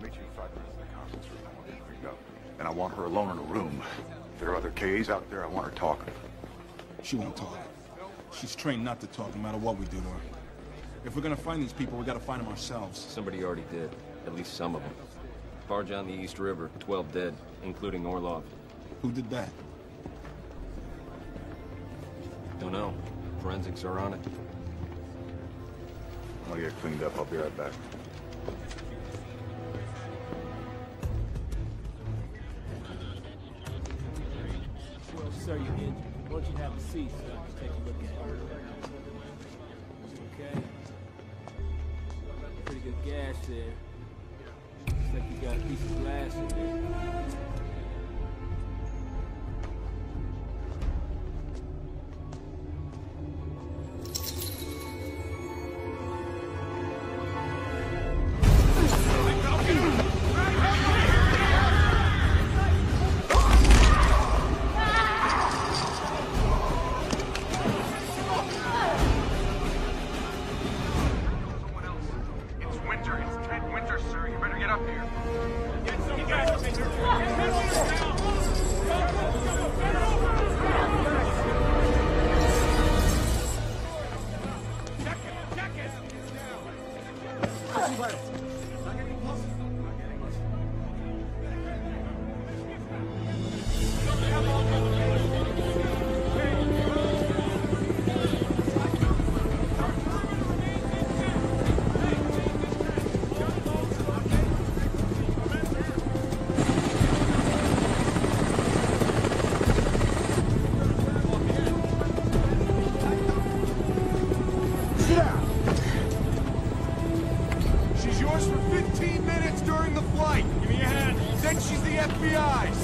I'll meet you in five minutes in the conference room. I want to get cleaned up. And I want her alone in a room. If there are other KAs out there, I want her talking. She won't talk. She's trained not to talk no matter what we do to her. If we're gonna find these people, we gotta find them ourselves. Somebody already did. At least some of them. Barge on the East River, 12 dead, including Orlov. Who did that? Don't know. Forensics are on it. I'll get cleaned up. I'll be right back. Sir, you're injured. Why don't you have a seat so I can take a look at it? Okay. Pretty good gash there. Looks like you got a piece of glass in there. Winter. It's Ted winter, sir. You better get up here. Get some guys. Get some guys. Check it. Check it. for 15 minutes during the flight. Give me a hand. Then she's the FBI.